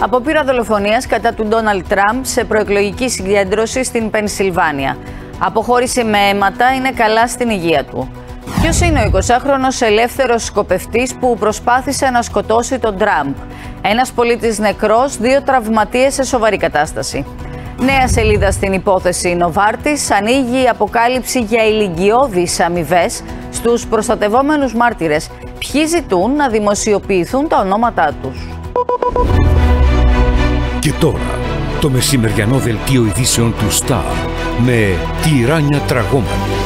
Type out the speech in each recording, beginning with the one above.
Απόπειρα δολοφονίας κατά του Ντόναλτ Τραμπ σε προεκλογική συγκέντρωση στην Πενσιλβάνια. Αποχώρησε με αίματα, είναι καλά στην υγεία του. Ποιος είναι ο 20χρονο ελεύθερος σκοπευτής που προσπάθησε να σκοτώσει τον Τραμπ; Ένας πολίτης νεκρός, δύο τραυματίες σε σοβαρή κατάσταση. Νέα σελίδα στην υπόθεση Νοβάρτης ανοίγει η αποκάλυψη για ηλικιώδεις αμοιβές στους προστατευόμενους μάρτυρες. Ποιοι ζητούν να δημοσιοποιηθούν τα ονόματά τους; Και τώρα, το μεσημεριανό δελτίο ειδήσεων του ΣΤΑΡ με τη Ράνια Τραγόμανη.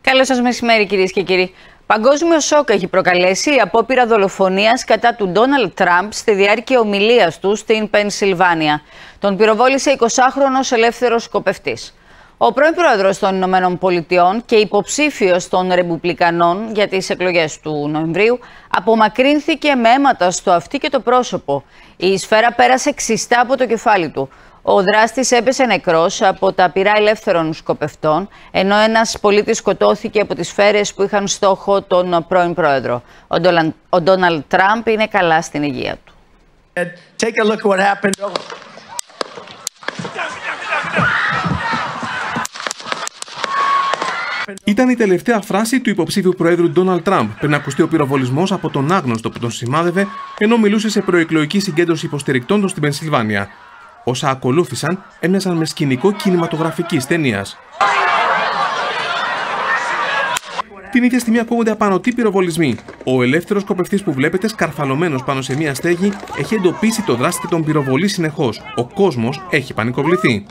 Καλό σας μεσημέρι, κυρίες και κύριοι. Παγκόσμιο σοκ έχει προκαλέσει η απόπειρα δολοφονίας κατά του Ντόναλτ Τραμπ στη διάρκεια ομιλίας του στην Πενσιλβάνια. Τον πυροβόλησε 20χρονο ελεύθερος σκοπευτής. Ο πρώην πρόεδρος των Ηνωμένων Πολιτειών και υποψήφιος των Ρεπουμπλικανών για τις εκλογές του Νοεμβρίου απομακρύνθηκε με αίματα στο αυτί και το πρόσωπο. Η σφαίρα πέρασε ξιστά από το κεφάλι του. Ο δράστης έπεσε νεκρός από τα πυρά ελεύθερων σκοπευτών, ενώ ένας πολίτης σκοτώθηκε από τις σφαίρες που είχαν στόχο τον πρώην πρόεδρο. Ο Ντόναλτ Τραμπ είναι καλά στην υγεία του. Ήταν η τελευταία φράση του υποψήφιου Προέδρου Ντόναλτ Τραμπ πριν ακουστεί ο πυροβολισμός από τον άγνωστο που τον σημάδευε ενώ μιλούσε σε προεκλογική συγκέντρωση υποστηρικτών τους στην Πενσιλβάνια. Όσα ακολούθησαν έμοιαζαν με σκηνικό κινηματογραφικής ταινίας. Την ίδια στιγμή ακούγονται απανοτοί πυροβολισμοί. Ο ελεύθερος κοπευτή που βλέπετε σκαρφαλωμένος πάνω σε μια στέγη έχει εντοπίσει το δράστη και τον πυροβολεί συνεχώς. Ο κόσμος έχει πανικοβληθεί.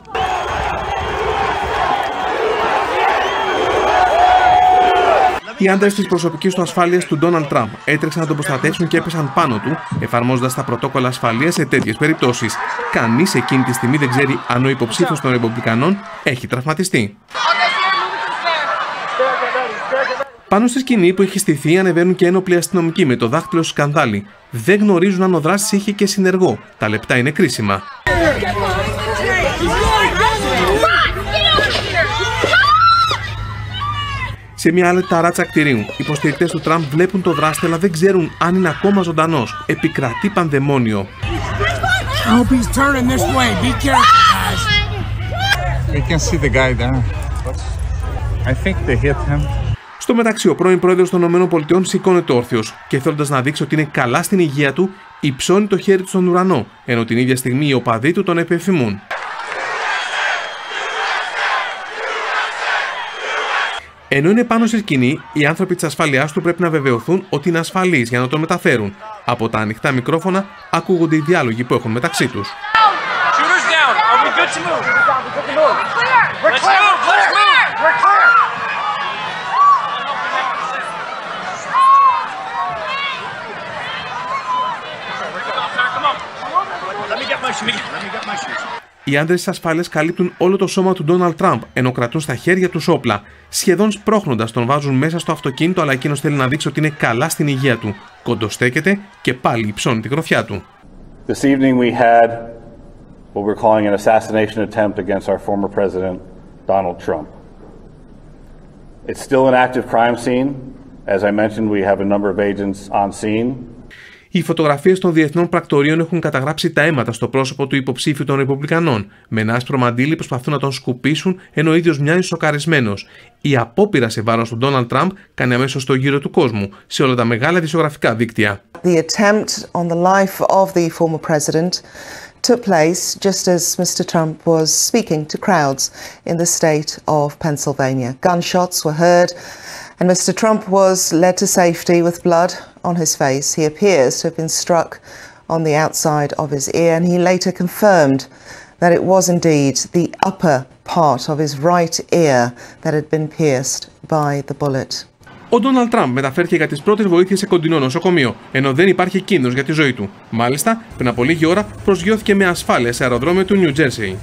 Οι άντρες της προσωπικής του ασφάλειας του Ντόναλτ Τραμπ έτρεξαν να τον προστατεύσουν και έπεσαν πάνω του, εφαρμόζοντας τα πρωτόκολλα ασφαλείας σε τέτοιες περιπτώσεις. Κανείς εκείνη τη στιγμή δεν ξέρει αν ο υποψήφιος των Ρεπουμπλικανών έχει τραυματιστεί. Πάνω στη σκηνή που έχει στηθεί ανεβαίνουν και ένοπλοι αστυνομικοί με το δάχτυλο σκανδάλι. Δεν γνωρίζουν αν ο δράστης είχε και συνεργό. Τα λεπτά είναι κρίσιμα. Σε μια άλλη ταράτσα κτηρίου, οι υποστηρικτές του Τραμπ βλέπουν το δράστη αλλά δεν ξέρουν αν είναι ακόμα ζωντανός. Επικρατεί πανδαιμόνιο. Στο μεταξύ, ο πρώην πρόεδρος των ΗΠΑ σηκώνεται όρθιος και θέλοντα να δείξει ότι είναι καλά στην υγεία του, υψώνει το χέρι του στον ουρανό, ενώ την ίδια στιγμή οι οπαδοί του τον επιθυμούν. Ενώ είναι πάνω στη σκηνή, οι άνθρωποι της ασφαλειά του πρέπει να βεβαιωθούν ότι είναι ασφαλείς για να τον μεταφέρουν. Από τα ανοιχτά μικρόφωνα ακούγονται οι διάλογοι που έχουν μεταξύ τους. Οι άντρες της ασφάλειας καλύπτουν όλο το σώμα του Ντόναλτ Τραμπ, ενώ κρατούν στα χέρια τους όπλα. Σχεδόν σπρώχνοντας τον βάζουν μέσα στο αυτοκίνητο, αλλά εκείνος θέλει να δείξει ότι είναι καλά στην υγεία του. Κοντοστέκεται και πάλι υψώνει τη γροθιά του. This evening we had what we're calling an assassination attempt against our former president, Donald Trump. It's still an active crime scene. As I mentioned, we have a number of agents on scene. Οι φωτογραφίες των διεθνών πρακτορείων έχουν καταγράψει τα αίματα στο πρόσωπο του υποψήφιου των Ρεπουμπλικανών. Με ένα άσπρο μαντίλι προσπαθούν να τον σκουπίσουν, ενώ ο ίδιος μοιάζει σοκαρισμένος. Η απόπειρα σε βάρος του Ντόναλτ Τραμπ κάνει αμέσως το γύρο του κόσμου, σε όλα τα μεγάλα δισογραφικά δίκτυα. The attempt on the life of the former president took place just as Mr. Trump was speaking to crowds in the state of Pennsylvania. Gunshots were heard, and Mr. Trump was led to safety with blood on his face. He appears to have been struck on the outside of his ear, and he later confirmed that it was indeed the upper part of his right ear that had been pierced by the bullet. Ο Ντόναλτ Τραμπ μεταφέρθηκε για τις πρώτες βοήθειες σε κοντινό νοσοκομείο, ενώ δεν υπάρχει κίνδυνος για τη ζωή του. Μάλιστα, πριν από λίγη ώρα προσγειώθηκε με ασφάλεια σε αεροδρόμιο του Νιου Τζέρσεϊ.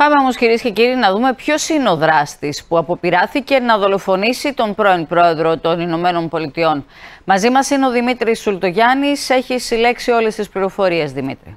Πάμε όμως, κυρίες και κύριοι, να δούμε ποιος είναι ο δράστης που αποπειράθηκε να δολοφονήσει τον πρώην πρόεδρο των Ηνωμένων Πολιτειών. Μαζί μας είναι ο Δημήτρης Σουλτογιάννης. Έχει συλλέξει όλες τις πληροφορίες, Δημήτρη.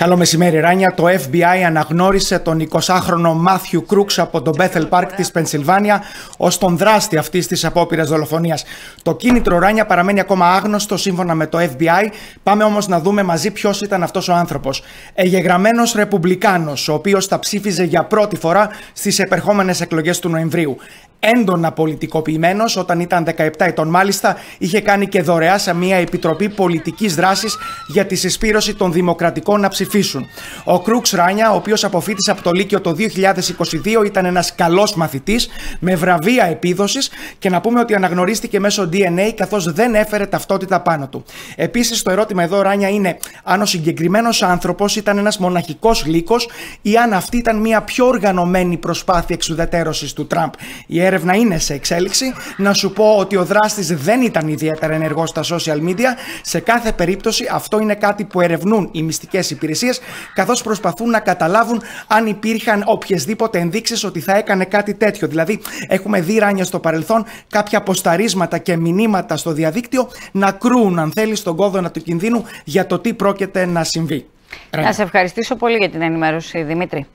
Καλό μεσημέρι, Ράνια. Το FBI αναγνώρισε τον 20χρονο Μάθιου Κρούξ από τον Bethel Park της Πενσιλβάνια ως τον δράστη αυτής της απόπειρας δολοφονίας. Το κίνητρο Ράνια παραμένει ακόμα άγνωστο σύμφωνα με το FBI. Πάμε όμως να δούμε μαζί ποιος ήταν αυτός ο άνθρωπος. Εγεγραμμένο Ρεπουμπλικάνος, ο οποίος θα ψήφιζε για πρώτη φορά στις επερχόμενες εκλογές του Νοεμβρίου έντονα πολιτικοποιημένος όταν ήταν 17 ετών. Μάλιστα, είχε κάνει και δωρεά σε μια επιτροπή πολιτικής δράσης για τη συσπήρωση των δημοκρατικών να ψηφίσουν. Ο Κρούξ Ράνια, ο οποίος αποφύτησε από το Λύκειο το 2022, ήταν ένας καλός μαθητής με βραβεία επίδοσης και να πούμε ότι αναγνωρίστηκε μέσω DNA καθώς δεν έφερε ταυτότητα πάνω του. Επίσης, το ερώτημα εδώ, Ράνια, είναι αν ο συγκεκριμένος άνθρωπος ήταν ένας μοναχικός λύκος ή αν αυτή ήταν μια πιο οργανωμένη προσπάθεια εξουδετέρωση του Τραμπ. Η έρευνα είναι σε εξέλιξη. Να σου πω ότι ο δράστης δεν ήταν ιδιαίτερα ενεργός στα social media. Σε κάθε περίπτωση αυτό είναι κάτι που ερευνούν οι μυστικές υπηρεσίες καθώς προσπαθούν να καταλάβουν αν υπήρχαν οποιασδήποτε ενδείξεις ότι θα έκανε κάτι τέτοιο. Δηλαδή έχουμε δει ράνια στο παρελθόν κάποια αποσταρίσματα και μηνύματα στο διαδίκτυο να κρούν αν θέλεις στον κόδωνα του κινδύνου για το τι πρόκειται να συμβεί. Να σε ευχαριστήσω πολύ για την ενημέρωση Δημήτρη.